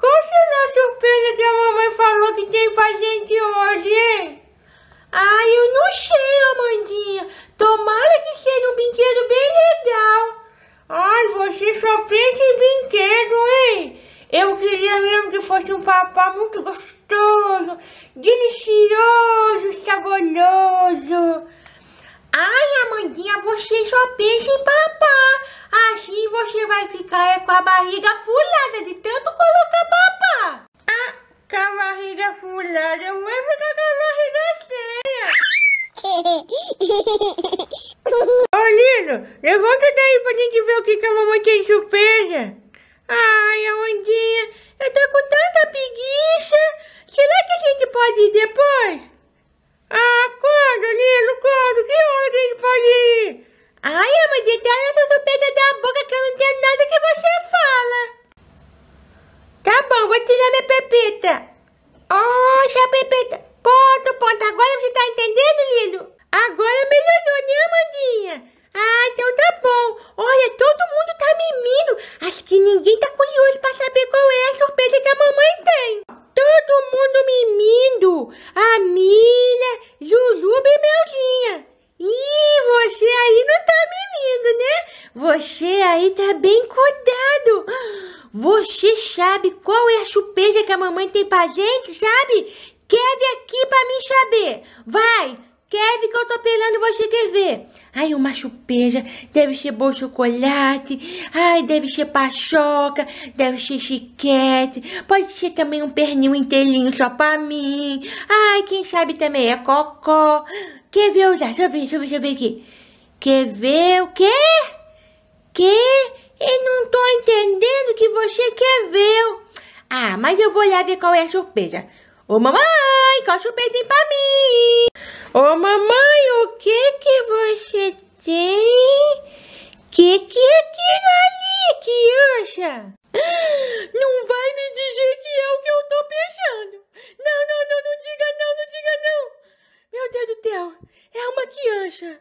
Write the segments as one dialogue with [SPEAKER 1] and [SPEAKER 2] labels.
[SPEAKER 1] Qual será a surpresa que a mamãe falou que tem pra gente hoje, hein?
[SPEAKER 2] Ai, eu não sei, Amandinha. Tomara que seja um brinquedo bem legal.
[SPEAKER 1] Ai, você só pensa em brinquedo, hein? Eu queria mesmo que fosse um papá muito gostoso, delicioso, saboroso.
[SPEAKER 2] Ai, Amandinha, você só pensa em papá. Assim você vai ficar com a barriga furada de tanto colocar papá.
[SPEAKER 1] Ah, com a barriga furada, eu vou ficar com a barriga cheia. Ô, Lino, levanta daí pra gente ver o que, que a mamãe tem surpresa. Ai, Amandinha, eu tô com tanta preguiça. Será que a gente pode ir depois? Quando, Lilo, quando? Que hora que a gente pode ir?
[SPEAKER 2] Ai, Amandinha, tá essa surpresa da boca que eu não entendo nada que você fala.
[SPEAKER 1] Tá bom, vou tirar minha pepita.
[SPEAKER 2] Oxa, pepita. Ponto, ponto. Agora você tá entendendo, Lilo?
[SPEAKER 1] Agora melhorou, né, Amandinha?
[SPEAKER 2] Ah, então tá bom. Olha, todo mundo tá mimindo. Acho que ninguém tá curioso pra saber qual é a surpresa que a mamãe tem.
[SPEAKER 1] Todo mundo mimindo. A Milha, Jujuba e Melzinha. Ih, você aí não tá mimindo, né?
[SPEAKER 2] Você aí tá bem cuidado. Você sabe qual é a surpresa que a mamãe tem pra gente, sabe? Vir aqui pra mim saber. Vai, Kevin, que eu tô pelando, você quer ver? Ai, uma chupeja, deve ser bom chocolate, ai, deve ser paçoca, deve ser chiquete, pode ser também um pernil inteirinho só pra mim, ai, quem sabe também é cocó. Quer ver usar? Deixa eu ver, deixa eu ver, deixa eu ver aqui. Quer ver o quê? Que? Eu não tô entendendo o que você quer ver. Ah, mas eu vou lá ver qual é a surpresa. Ô, mamãe, qual surpresa tem pra mim?
[SPEAKER 1] Ô, mamãe, o que que você tem?
[SPEAKER 2] Que que é aquilo ali, criança?
[SPEAKER 1] Não vai me dizer que é o que eu tô pensando. Não, não, não, não diga não, não diga não. Meu Deus do céu, é uma criança.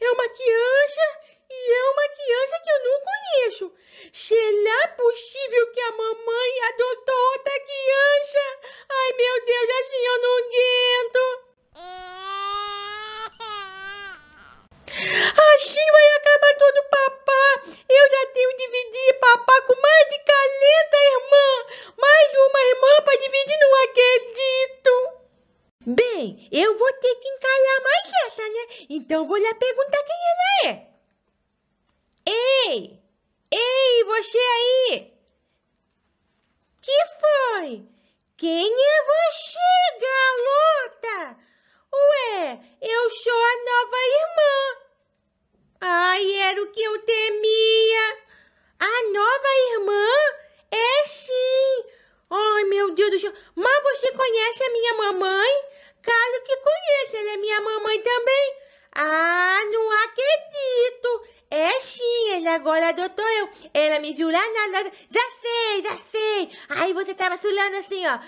[SPEAKER 1] É uma criança e é uma criança que eu não conheço. Será possível que a mamãe adotou outra criança? Ai, meu Deus, assim eu não aguento. Assim vai acabar todo papá. Eu já tenho dividir papá com mais de 40 irmã. Mais uma irmã para dividir, não acredito.
[SPEAKER 2] Bem, eu vou ter que encalhar mais essa, né? Então vou lhe perguntar quem ela é. Ei! Ei, você aí! Que foi? Quem é você, garota? Ué, eu sou a nova irmã. Ai, era o que eu temia. A nova irmã? É sim. Ai, meu Deus do céu. Mas você conhece a minha mamãe? Claro que conheço, ela minha mamãe também. Ah, não acredito. É sim, ele agora adotou eu. Ela me viu lá na loja. Já sei, já sei. Aí você tava sulando assim, ó.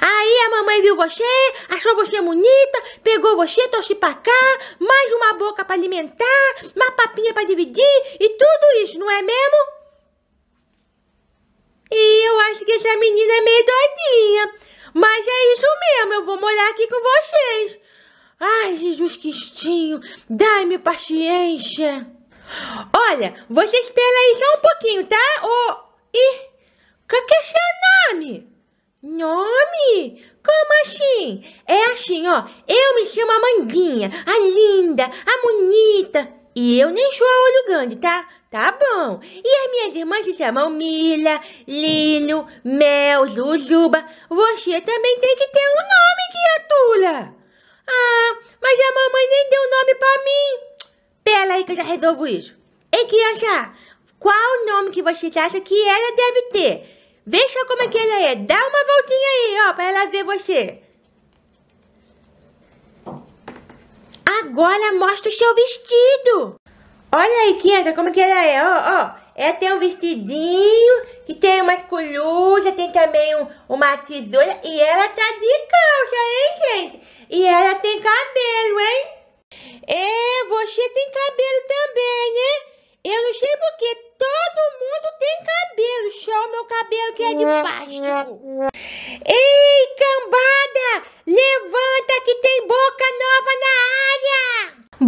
[SPEAKER 2] Aí a mamãe viu você, achou você bonita, pegou você, trouxe pra cá, mais uma boca pra alimentar, uma papinha pra dividir e tudo isso, não é mesmo? E eu acho que essa menina é meio doidinha. Mas é isso mesmo, eu vou morar aqui com vocês. Ai, Jesus Cristinho, dai-me paciência. Olha, você espera aí só um pouquinho, tá? Oh, ih, qual que é seu nome? Nome? Como assim? É assim, ó. Eu me chamo Amandinha, a linda, a bonita. E eu nem sou a olho grande, tá? Tá bom. E as minhas irmãs se chamam Mila, Lilo, Mel, Zuzuba. Você também tem que ter um nome, criatura. Ah, mas a mamãe nem deu nome pra mim. Pera aí que eu já resolvo isso. Ei, criança, qual o nome que você acha que ela deve ter? Veja como é que ela é. Dá uma voltinha aí, ó, pra ela ver você. Agora mostra o seu vestido. Olha aí, criança, como que ela é, ó, ó. Ela tem um vestidinho, que tem umas coluzas, tem também um, uma tesoura. E ela tá de calça, hein, gente? E ela tem cabelo, hein? É, você tem cabelo também, né? Eu não sei porque todo mundo tem cabelo, cabelo que é de plástico. Ei, cambada! Levanta que tem boca nova na área!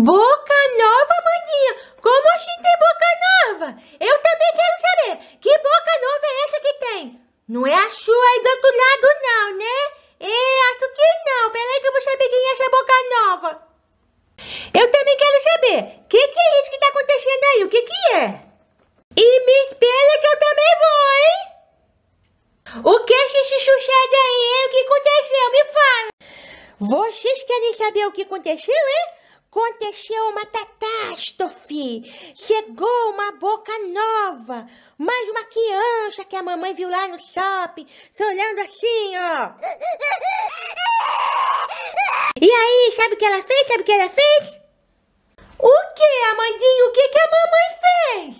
[SPEAKER 2] Boca nova, maninha? Como assim tem boca nova? Eu também quero saber. Que boca nova é essa que tem? Não é a sua aí do outro lado, não, né? É, acho que não. Peraí que eu vou saber quem é essa boca nova. Eu também quero saber. O que, que é isso que tá acontecendo aí? O que que é? E me espera que eu também vou, hein? O que é que sucede aí? O que aconteceu? Me fala. Vocês querem saber o que aconteceu, hein? Aconteceu uma catástrofe. Chegou uma boca nova. Mais uma criança que a mamãe viu lá no shopping, olhando assim, ó. E aí, sabe o que ela fez? Sabe o que ela fez? O que, Amandinho? O que, que a mamãe fez?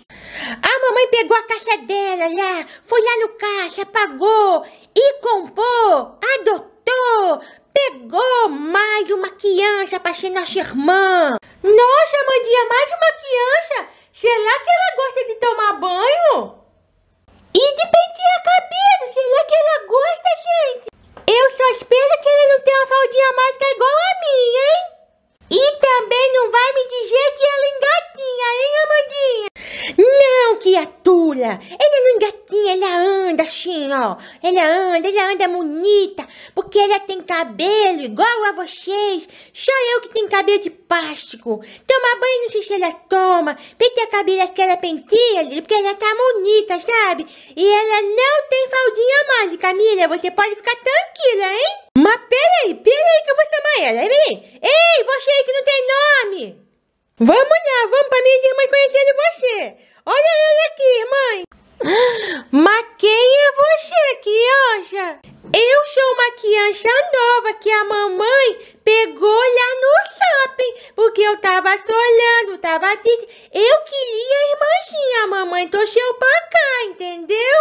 [SPEAKER 2] A mamãe pegou a caixa dela lá, foi lá no caixa, pagou e comprou, adotou, pegou mais uma criança para ser nossa irmã. Nossa, Amandinha, mais uma criança? Será que ela gosta de tomar banho? E de pentear cabelo? Será que ela gosta, gente? Eu só espero que ela não tenha uma faldinha mágica igual a minha, hein? E também não vai me dizer que ela engatinha, hein, Amandinha? Não, criatura. Ela não engatinha, ela anda assim, ó. Ela anda, ela anda bonita. Porque ela tem cabelo igual a vocês. Só eu que tenho cabelo de plástico. Tomar banho, não sei se ela toma. Pentear cabelo, acho que ela penteia, porque ela tá bonita, sabe? E ela não tem faldinha mágica, Camila. Você pode ficar tranquila, hein? Mas peraí, peraí que eu vou chamar ela. Peraí. Ei, você que não tem nome. Vamos lá, vamos pra minha irmã conhecer você. Olha ela aqui, mãe. Mas quem é você, criança? Eu sou uma criança nova que a mamãe pegou lá no shopping, porque eu tava solando, tava triste. Eu queria a irmãzinha, a mamãe torceu pra cá, entendeu?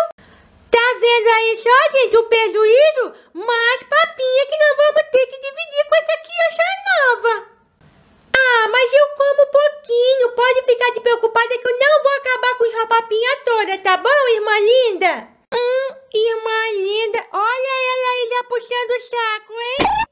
[SPEAKER 2] Vendo aí só, gente, o prejuízo? Mas papinha que nós vamos ter que dividir com essa criança nova. Ah, mas eu como pouquinho. Pode ficar de preocupada que eu não vou acabar com os papinha toda, tá bom, irmã linda? Hum, irmã linda. Olha ela aí já puxando o saco, hein?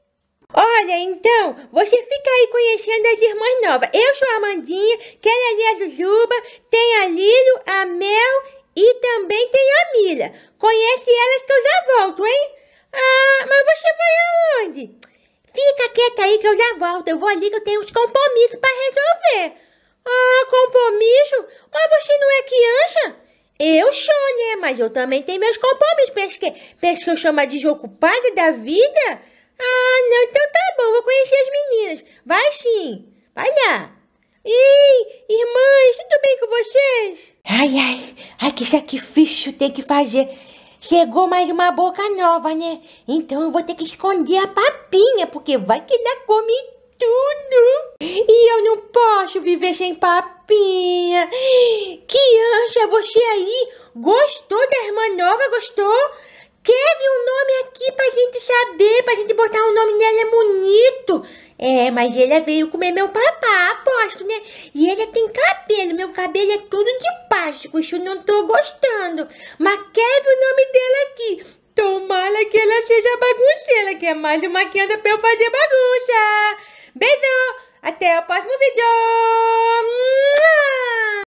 [SPEAKER 2] Olha, então, você fica aí conhecendo as irmãs novas. Eu sou a Amandinha, que ela ali é a Jujuba, tem a Lilo, a Mel e também tem a Mila. Conhece elas que eu já volto, hein? Ah, mas você vai aonde? Fica quieta aí que eu já volto. Eu vou ali que eu tenho uns compromissos para resolver. Ah, compromisso? Mas você não é criança? Eu sou, né? Mas eu também tenho meus compromissos. Pensa que, pensa que eu sou uma desocupada da vida? Ah, não, então tá bom. Vou conhecer as meninas. Vai sim. Vai lá. Ei, irmãs, tudo bem com vocês? Ai, ai, ai, que sacrifício tem que fazer. Chegou mais uma boca nova, né? Então eu vou ter que esconder a papinha, porque vai que ainda come tudo. E eu não posso viver sem papinha. Criança, você aí gostou da irmã nova? Gostou? Ver um nome aqui pra gente saber, pra gente botar o nome dela é bonito. É, mas ele veio comer meu papá, aposto, né? E ele tem cabelo, meu cabelo é tudo de plástico, isso não tô gostando. Mas ver o nome dela aqui? Tomara que ela seja bagunceira, que é mais uma que anda pra eu fazer bagunça. Beijo, até o próximo vídeo.